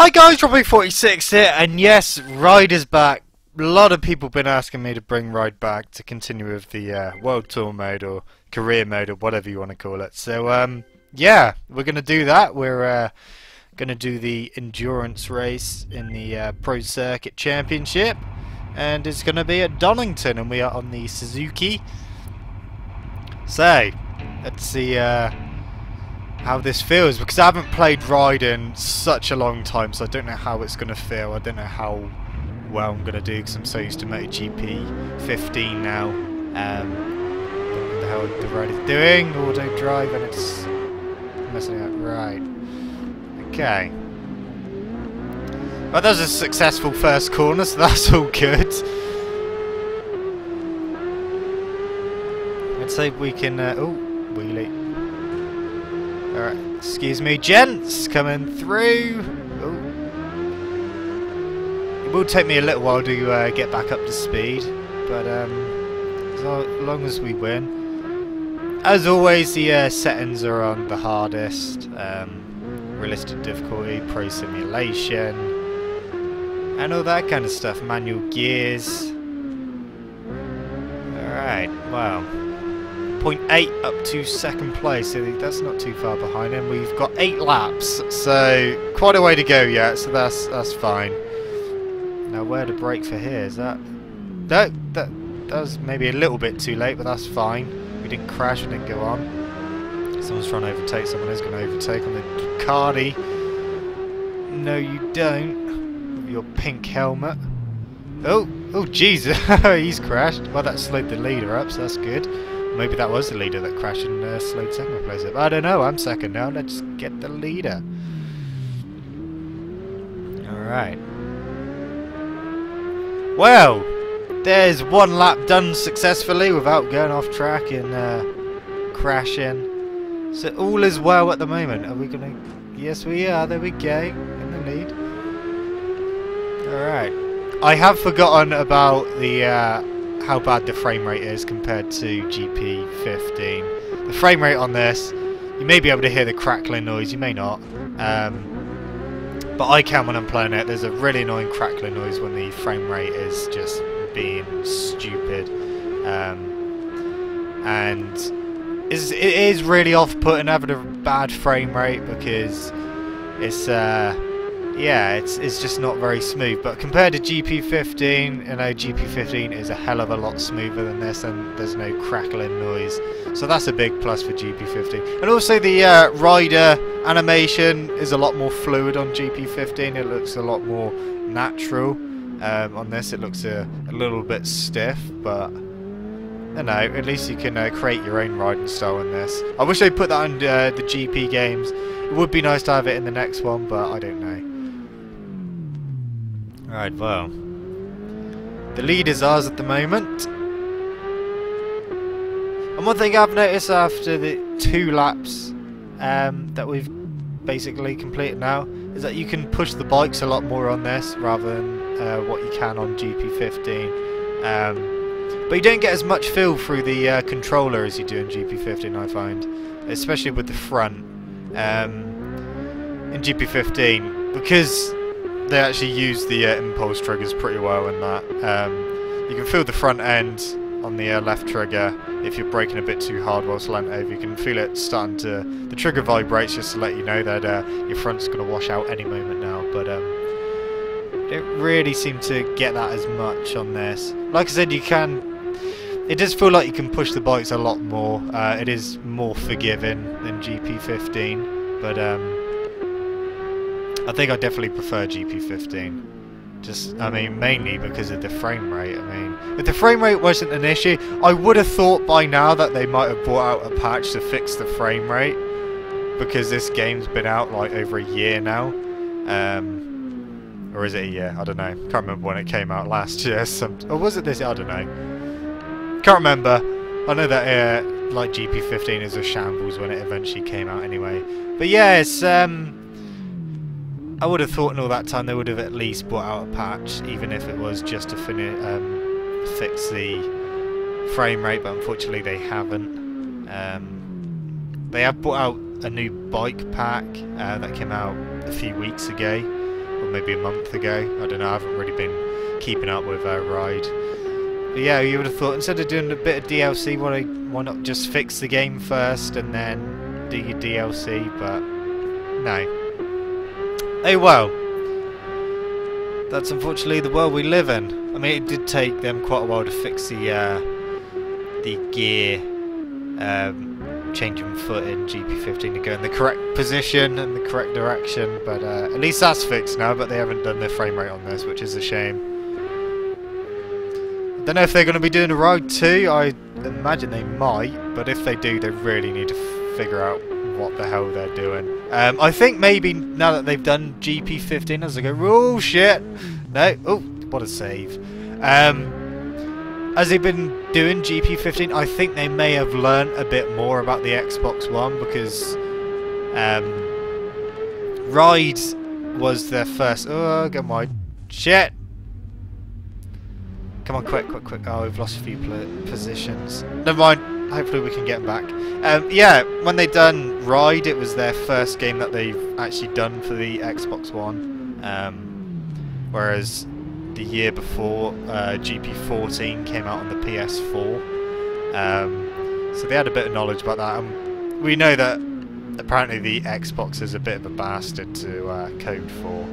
Hi guys, Robo46 here, and yes, Ride is back. A lot of people have been asking me to bring Ride back to continue with the uh, World Tour mode or career mode or whatever you want to call it. So, um, yeah, we're going to do that. We're uh, going to do the endurance race in the uh, Pro Circuit Championship, and it's going to be at Donington, and we are on the Suzuki. So, let's see. How this feels because I haven't played Ride in such a long time so I don't know how it's going to feel. I don't know how well I'm going to do because I'm so used to MotoGP 15 now. Um, the hell the ride is doing, auto drive and it's messing up. Right. Okay. Well, that was a successful first corner, so that's all good. Let's hope we can... Uh, oh, wheelie. Excuse me, gents, coming through. Ooh. It will take me a little while to uh, get back up to speed, but um, as long as we win. As always, the uh, settings are on the hardest, um, realistic difficulty, pro simulation, and all that kind of stuff, manual gears. Alright, wow. 0.8 up to second place, so that's not too far behind him. We've got eight laps, so quite a way to go yet, so that's that's fine. Now where to break for here? Is that that that that was maybe a little bit too late, but that's fine. We didn't crash, we didn't go on. Someone's trying to overtake, someone is going to overtake on the Ducati. No, you don't. Your pink helmet. Oh, oh, Jesus! He's crashed. Well, that slowed the leader up, so that's good. Maybe that was the leader that crashed and uh, slowed second place up. I don't know, I'm second now. Let's get the leader. Alright. Well, there's one lap done successfully without going off track and uh, crashing. So all is well at the moment. Are we going to... Yes, we are. There we go. In the lead. Alright. I have forgotten about the... Uh, how bad the frame rate is compared to GP15. The frame rate on this, you may be able to hear the crackling noise, you may not. Um, but I can when I'm playing it. There's a really annoying crackling noise when the frame rate is just being stupid. Um, and it's, it is really off-putting having a bad frame rate because it's... Uh, yeah, it's it's just not very smooth. But compared to GP15, you know, GP15 is a hell of a lot smoother than this, and there's no crackling noise. So that's a big plus for GP15. And also the uh, rider animation is a lot more fluid on GP15. It looks a lot more natural. Um, on this, it looks a, a little bit stiff, but you know, at least you can uh, create your own riding style in this. I wish they put that on uh, the GP games. It would be nice to have it in the next one, but I don't know. Right, well. The lead is ours at the moment. And one thing I've noticed after the two laps um, that we've basically completed now is that you can push the bikes a lot more on this rather than uh, what you can on GP15. Um, but you don't get as much feel through the uh, controller as you do in GP15 I find. Especially with the front. Um, in GP15 because they actually use the uh, impulse triggers pretty well in that. Um, you can feel the front end on the uh, left trigger if you're braking a bit too hard while slant over. You can feel it starting to... The trigger vibrates just to let you know that uh, your front's going to wash out any moment now. But um, don't really seem to get that as much on this. Like I said, you can... It does feel like you can push the bikes a lot more. Uh, it is more forgiving than GP15. But... Um, I think I definitely prefer GP15. Just, I mean, mainly because of the frame rate. I mean, if the frame rate wasn't an issue, I would have thought by now that they might have brought out a patch to fix the frame rate. Because this game's been out like over a year now. Um, or is it a year? I don't know. Can't remember when it came out last year. Some, or was it this? year? I don't know. Can't remember. I know that uh, like GP15 is a shambles when it eventually came out anyway. But yeah, it's um, I would have thought in all that time they would have at least brought out a patch, even if it was just to um, fix the frame rate, but unfortunately they haven't. Um, they have brought out a new bike pack uh, that came out a few weeks ago, or maybe a month ago. I don't know. I haven't really been keeping up with uh, Ride. But yeah, you would have thought instead of doing a bit of DLC, why, why not just fix the game first and then do your DLC? But no. Oh well. That's unfortunately the world we live in. I mean, it did take them quite a while to fix the uh, the gear um, changing foot in GP15 to go in the correct position and the correct direction. But uh, at least that's fixed now. But they haven't done their frame rate on this, which is a shame. Don't know if they're going to be doing a ride too. I imagine they might, but if they do, they really need to figure out what the hell they're doing. Um, I think maybe now that they've done GP15, as I go, oh shit, no, oh, what a save. Um, as they've been doing GP15, I think they may have learned a bit more about the Xbox One because um, Ride was their first. Oh, get my shit. Come on, quick, quick, quick. Oh, we've lost a few positions. Never mind. Hopefully we can get back. Um, yeah, when they done Ride, it was their first game that they've actually done for the Xbox One. Um, whereas the year before, uh, GP14 came out on the PS4. Um, so they had a bit of knowledge about that. And we know that apparently the Xbox is a bit of a bastard to uh, code for.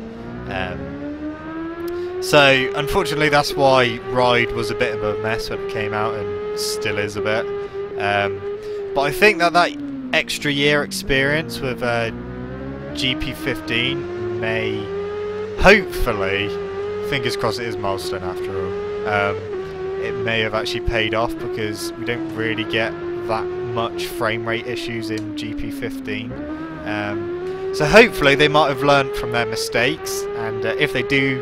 Um, so, unfortunately, that's why Ride was a bit of a mess when it came out, and still is a bit. Um, but I think that that extra year experience with uh, GP15 may, hopefully, fingers crossed it is Milestone after all, um, it may have actually paid off because we don't really get that much frame rate issues in GP15. Um, so hopefully they might have learned from their mistakes, and uh, if they do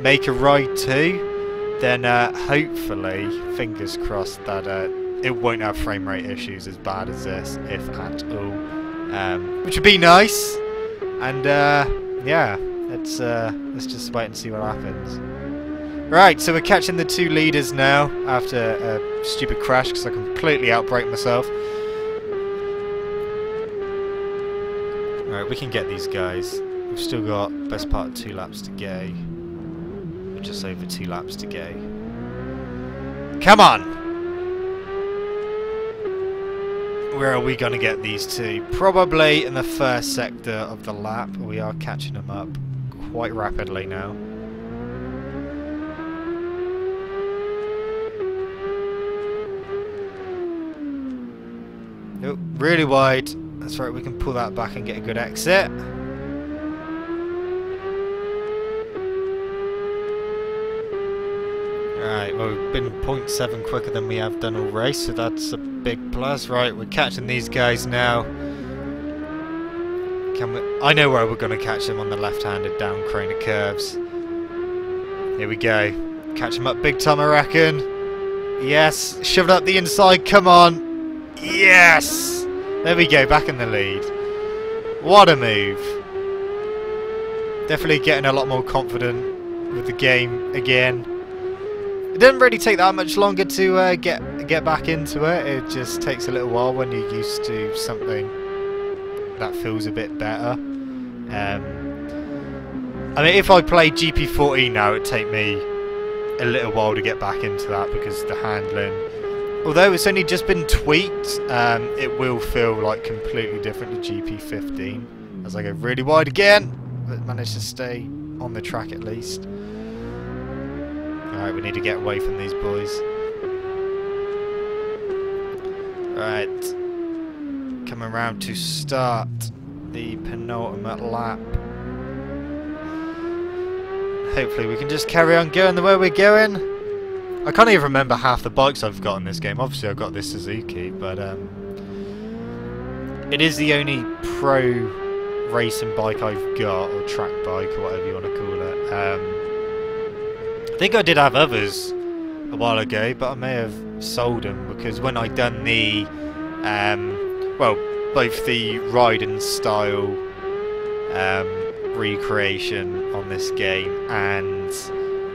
make a ride too, then uh, hopefully, fingers crossed, that uh, it won't have frame rate issues as bad as this, if at all. Um, which would be nice. And uh, yeah, let's uh, let's just wait and see what happens. Right, so we're catching the two leaders now after a stupid crash because I completely outbraked myself. Alright, we can get these guys. We've still got best part of two laps to go just over two laps to go. Come on! Where are we going to get these two? Probably in the first sector of the lap. We are catching them up quite rapidly now. Oh, really wide. That's right, we can pull that back and get a good exit. Right, well we've been 0.7 quicker than we have done all race, so that's a big plus. Right, we're catching these guys now. Can we, I know where we're going to catch them on the left-handed down Craner Curves. Here we go. Catch them up big time, I reckon. Yes, shove it up the inside, come on. Yes! There we go, back in the lead. What a move. Definitely getting a lot more confident with the game again. It didn't really take that much longer to uh, get get back into it. It just takes a little while when you're used to something that feels a bit better. Um, I mean, if I play GP14 now, it'd take me a little while to get back into that because the handling, although it's only just been tweaked, um, it will feel like completely different to GP15. As I go really wide again, but manage to stay on the track at least. Alright, we need to get away from these boys. Right. Coming around to start the penultimate lap. Hopefully we can just carry on going the way we're going. I can't even remember half the bikes I've got in this game. Obviously I've got this Suzuki, but um, it is the only pro racing bike I've got, or track bike, or whatever you want to call it. Um, I think I did have others a while ago, but I may have sold them because when I done the, um, well, both the ride and style um, recreation on this game and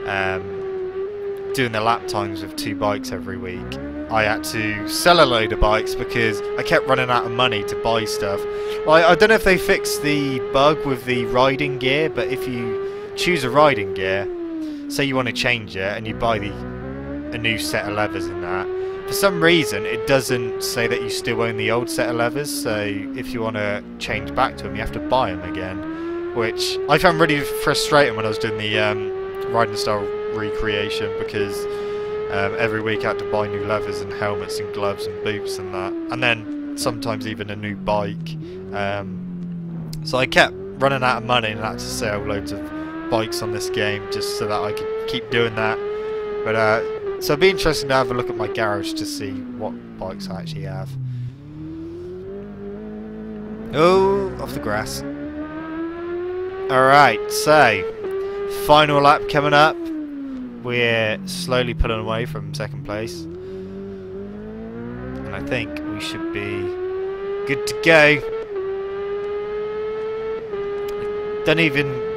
um, doing the lap times with two bikes every week, I had to sell a load of bikes because I kept running out of money to buy stuff. I, I don't know if they fixed the bug with the riding gear, but if you choose a riding gear, say you want to change it, and you buy the a new set of levers and that. For some reason, it doesn't say that you still own the old set of levers. So if you want to change back to them, you have to buy them again, which I found really frustrating when I was doing the um, riding style recreation because um, every week I had to buy new levers and helmets and gloves and boots and that, and then sometimes even a new bike. Um, so I kept running out of money and had to sell loads of bikes on this game just so that I could keep doing that. But uh, so it'd be interesting to have a look at my garage to see what bikes I actually have. Oh, off the grass. Alright, so final lap coming up. We're slowly pulling away from second place. And I think we should be good to go. Don't even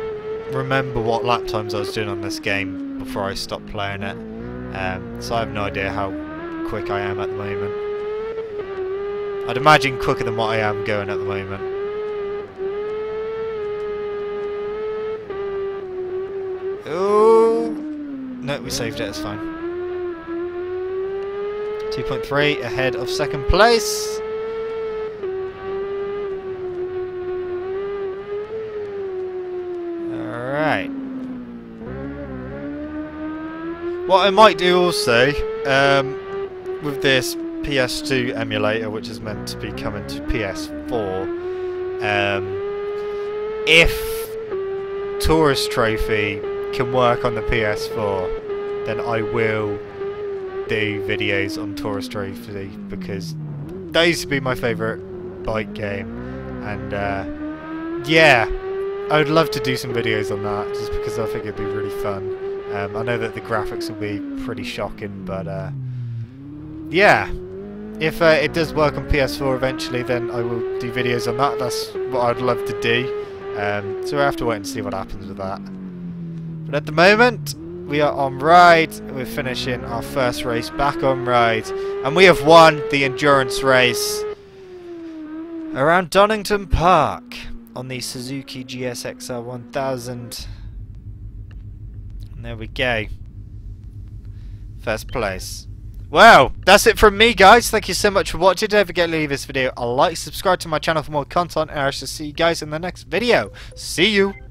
remember what lap times I was doing on this game before I stopped playing it. Um, so I have no idea how quick I am at the moment. I'd imagine quicker than what I am going at the moment. Oh No, we saved it, it's fine. 2.3 ahead of second place. Alright. What I might do also, um, with this PS2 emulator, which is meant to be coming to PS4, um, if Tourist Trophy can work on the PS4, then I will do videos on Tourist Trophy because that used to be my favourite bike game. And uh, yeah, I would love to do some videos on that just because I think it'd be really fun. Um, I know that the graphics will be pretty shocking, but uh, yeah. If uh, it does work on PS4 eventually, then I will do videos on that. That's what I'd love to do. Um, so we have to wait and see what happens with that. But at the moment, we are on ride. We're finishing our first race back on ride. And we have won the endurance race around Donington Park on the Suzuki GSXR 1000. There we go. First place. Well, that's it from me, guys. Thank you so much for watching. Don't forget to leave this video a like, subscribe to my channel for more content, and I shall see you guys in the next video. See you!